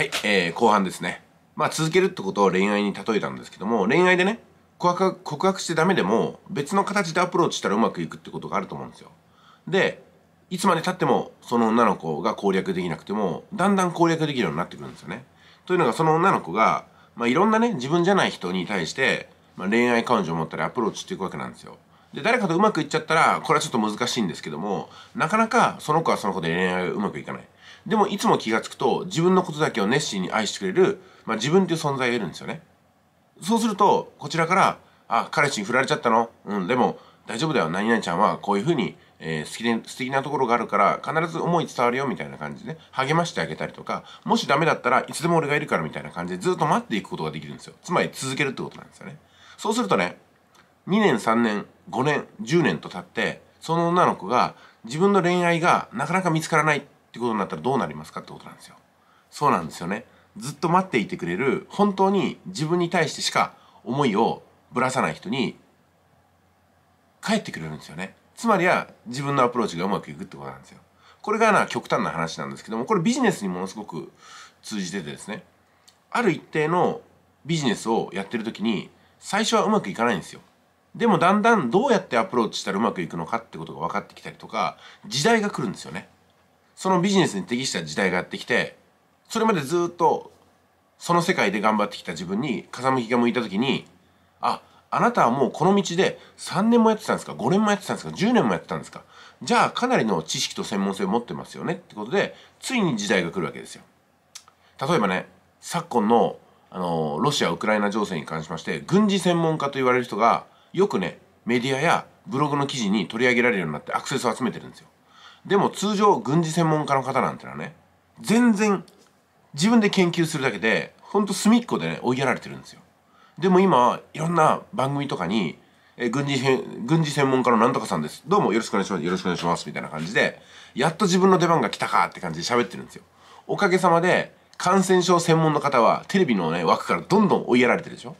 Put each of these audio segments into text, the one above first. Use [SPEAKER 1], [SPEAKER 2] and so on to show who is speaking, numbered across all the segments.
[SPEAKER 1] はい、えー、後半ですね。まあ続けるってことを恋愛に例えたんですけども、恋愛でね、告白告白してダメでも別の形でアプローチしたらうまくいくってことがあると思うんですよ。で、いつまで経ってもその女の子が攻略できなくても、だんだん攻略できるようになってくるんですよね。というのがその女の子が、まあいろんなね、自分じゃない人に対して、まあ、恋愛感情を持ったりアプローチしていくわけなんですよ。で、誰かとうまくいっちゃったら、これはちょっと難しいんですけども、なかなかその子はその子で恋愛がうまくいかない。でもいつも気がつくと、自分のことだけを熱心に愛してくれる、まあ自分っていう存在がいるんですよね。そうすると、こちらから、あ、彼氏に振られちゃったの？うん、でも大丈夫だよ。何々ちゃんはこういうふうに、えー好きで、素敵なところがあるから、必ず思い伝わるよ、みたいな感じで、ね、励ましてあげたりとか、もしダメだったらいつでも俺がいるから、みたいな感じでずっと待っていくことができるんですよ。つまり続けるってことなんですよね。そうするとね、2年3年5年10年と経ってその女の子が自分の恋愛がなかなか見つからないってことになったらどうなりますかってことなんですよ。そうなんですよね。ずっと待っていてくれる本当に自分に対してしか思いをぶらさない人に帰ってくれるんですよね。つまりは自分のアプローチがうまくいくってことなんですよ。これがな極端な話なんですけどもこれビジネスにものすごく通じててですね。ある一定のビジネスをやってる時に最初はうまくいかないんですよ。でもだんだんどうやってアプローチしたらうまくいくのかってことが分かってきたりとか時代が来るんですよね。そのビジネスに適した時代がやってきてそれまでずっとその世界で頑張ってきた自分に風向きが向いた時にああなたはもうこの道で3年もやってたんですか？5年もやってたんですか？10年もやってたんですか？じゃあかなりの知識と専門性を持ってますよねってことでついに時代が来るわけですよ。例えばね昨今のあのロシア・ウクライナ情勢に関しまして軍事専門家と言われる人がよくねメディアやブログの記事に取り上げられるようになってアクセスを集めてるんですよ。でも通常軍事専門家の方なんてのはね全然自分で研究するだけでほんと隅っこでね追いやられてるんですよ。でも今いろんな番組とかにえ軍事軍事専門家のなんとかさんです。どうもよろしくお願いします。よろしくお願いします。みたいな感じでやっと自分の出番が来たかって感じで喋ってるんですよ。おかげさまで感染症専門の方はテレビのね枠からどんどん追いやられてるでしょ。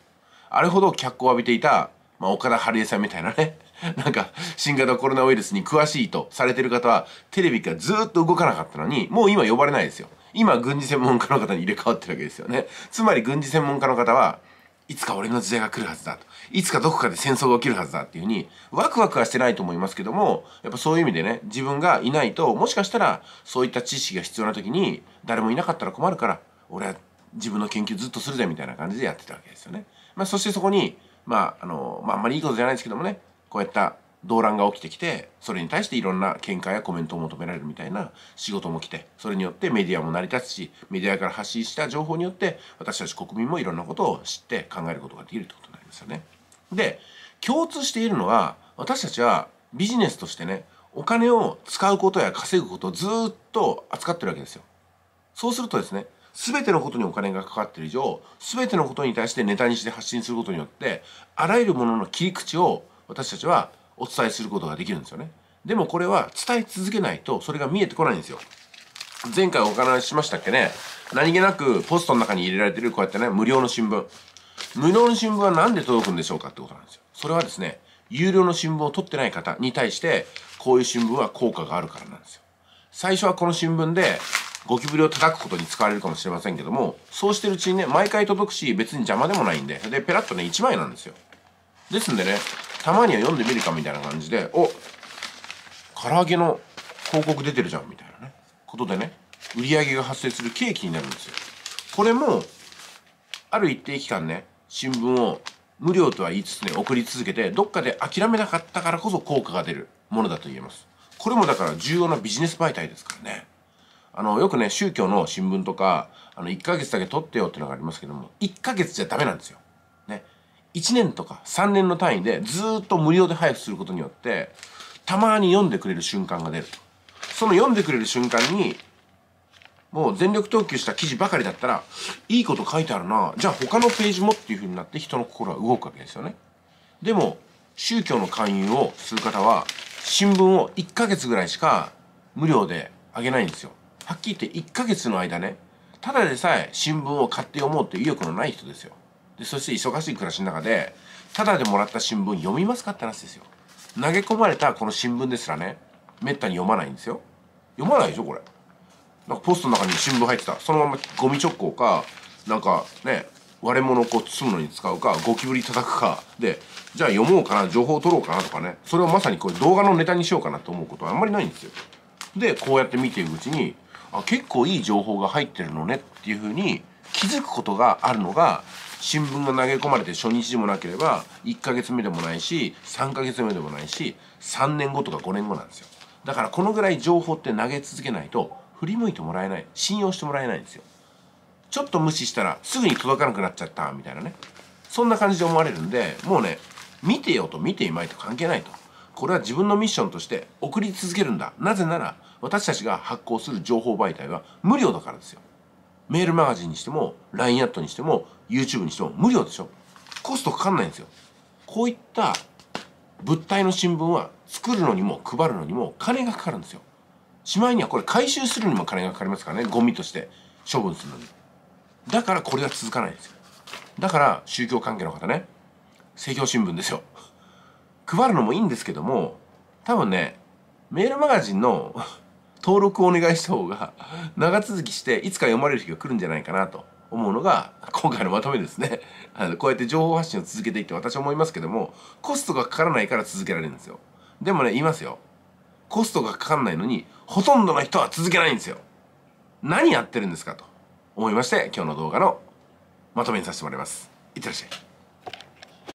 [SPEAKER 1] あれほど脚光を浴びていた、まあ、岡田春江さんみたいなね。なんか新型コロナウイルスに詳しいとされてる方はテレビがずっと動かなかったのにもう今呼ばれないですよ。今軍事専門家の方に入れ替わってるわけですよね。つまり軍事専門家の方はいつか俺の時代が来るはずだと。いつかどこかで戦争が起きるはずだっていうふうにワクワクはしてないと思いますけどもやっぱそういう意味でね自分がいないともしかしたらそういった知識が必要な時に誰もいなかったら困るから俺は自分の研究ずっとするぜみたいな感じでやってたわけですよね。まあ、そしてそこにまああの、まあ、あんまりいいことじゃないですけどもねこうやった動乱が起きてきてそれに対していろんな見解やコメントを求められるみたいな仕事も来てそれによってメディアも成り立つしメディアから発信した情報によって私たち国民もいろんなことを知って考えることができるってことになりますよね。で共通しているのは私たちはビジネスとしてねお金を使うことや稼ぐことをずっと扱ってるわけですよ。そうするとですね全てのことにお金がかかっている以上全てのことに対してネタにして発信することによってあらゆるものの切り口を私たちはお伝えすることができるんですよね。でもこれは伝え続けないとそれが見えてこないんですよ。前回お話ししましたっけね何気なくポストの中に入れられてるこうやってね無料の新聞無料の新聞は何で届くんでしょうかってことなんですよそれはですね有料の新聞を取ってない方に対してこういう新聞は効果があるからなんですよ最初はこの新聞でゴキブリを叩くことに使われるかもしれませんけどもそうしてるうちにね毎回届くし別に邪魔でもないんででペラッとね1枚なんですよ。ですんでねたまには読んでみるかみたいな感じでお唐揚げの広告出てるじゃんみたいなねことでね売り上げが発生する契機になるんですよ。これもある一定期間ね新聞を無料とは言いつつね送り続けてどっかで諦めなかったからこそ効果が出るものだと言えます。これもだから重要なビジネス媒体ですからね。あのよくね宗教の新聞とかあの1ヶ月だけ取ってよってのがありますけども1ヶ月じゃダメなんですよ。ね。1年とか3年の単位でずっと無料で配布することによってたまに読んでくれる瞬間が出る。とその読んでくれる瞬間にもう全力投球した記事ばかりだったらいいこと書いてあるな。じゃあ他のページもっていうふうになって人の心は動くわけですよね。でも宗教の勧誘をする方は新聞を1ヶ月ぐらいしか無料であげないんですよ。はっきり言って1ヶ月の間ねただでさえ新聞を買って読もうという意欲のない人ですよ。でそして忙しい暮らしの中でただでもらった新聞読みますかって話ですよ。投げ込まれたこの新聞ですらねめったに読まないんですよ。読まないでしょこれ。なんかポストの中に新聞入ってた。そのままゴミ直行かなんかね割れ物をこう包むのに使うかゴキブリ叩くか。でじゃあ読もうかな情報を取ろうかなとかね。それをまさにこう動画のネタにしようかなと思うことはあんまりないんですよ。でこうやって見ていくうちにあ結構いい情報が入ってるのねっていうふうに気づくことがあるのが新聞が投げ込まれて初日でもなければ1ヶ月目でもないし3ヶ月目でもないし3年後とか5年後なんですよ。だからこのぐらい情報って投げ続けないと振り向いてもらえない信用してもらえないんですよ。ちょっと無視したらすぐに届かなくなっちゃったみたいなね。そんな感じで思われるんでもうね見てよと見ていまいと関係ないと。これは自分のミッションとして送り続けるんだ。なぜなら私たちが発行する情報媒体は無料だからですよ。メールマガジンにしても LINE アットにしても YouTube にしても無料でしょ。コストかかんないんですよ。こういった物体の新聞は作るのにも配るのにも金がかかるんですよ。しまいにはこれ回収するにも金がかかりますからね。ゴミとして処分するのに。だからこれは続かないんですよ。だから宗教関係の方ね。政教新聞ですよ。配るのもいいんですけども多分ねメールマガジンの 登録をお願いした方が長続きしていつか読まれる日が来るんじゃないかなと思うのが今回のまとめですね。あのこうやって情報発信を続けていって私は思いますけどもコストがかからないから続けられるんですよ。でもね言いますよ。コストがかかんないのにほとんどの人は続けないんですよ。何やってるんですかと思いまして今日の動画のまとめにさせてもらいます。いってらっしゃい。